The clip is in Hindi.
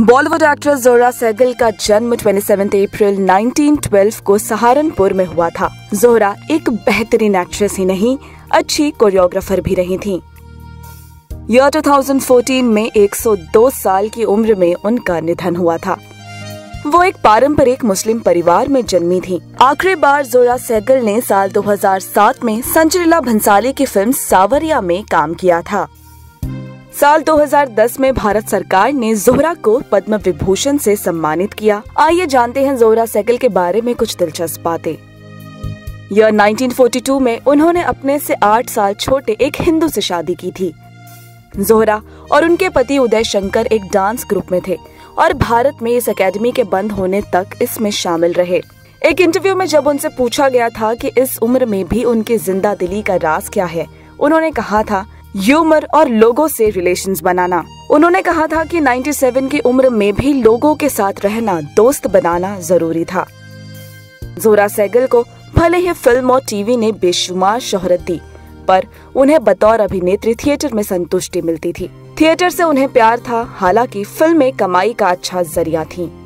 बॉलीवुड एक्ट्रेस जोरा सहगल का जन्म 27 अप्रैल 1912 को सहारनपुर में हुआ था। जोहरा एक बेहतरीन एक्ट्रेस ही नहीं, अच्छी कोरियोग्राफर भी रही थी। ईयर 2014 में 102 साल की उम्र में उनका निधन हुआ था। वो एक पारंपरिक मुस्लिम परिवार में जन्मी थी। आखिरी बार जोरा सैगल ने साल 2007 में संचरीला भंसाली की फ़िल्म सावरिया में काम किया था। साल 2010 में भारत सरकार ने जोहरा को पद्म विभूषण से सम्मानित किया। आइए जानते हैं जोहरा सहगल के बारे में कुछ दिलचस्प बातें। यह 1942 में उन्होंने अपने से आठ साल छोटे एक हिंदू से शादी की थी। जोहरा और उनके पति उदय शंकर एक डांस ग्रुप में थे और भारत में इस एकेडमी के बंद होने तक इसमें शामिल रहे। एक इंटरव्यू में जब उनसे पूछा गया था कि इस उम्र में भी उनकी ज़िंदा दिली का राज क्या है, उन्होंने कहा था ह्यूमर और लोगों से रिलेशंस बनाना। उन्होंने कहा था कि 97 की उम्र में भी लोगों के साथ रहना, दोस्त बनाना ज़रूरी था। जोरा सैगल को भले ही फ़िल्म और टीवी ने बेशुमार शोहरत दी, पर उन्हें बतौर अभिनेत्री थिएटर में संतुष्टि मिलती थी। थिएटर से उन्हें प्यार था, हालाँकि फ़िल्में कमाई का अच्छा ज़रिया थीं।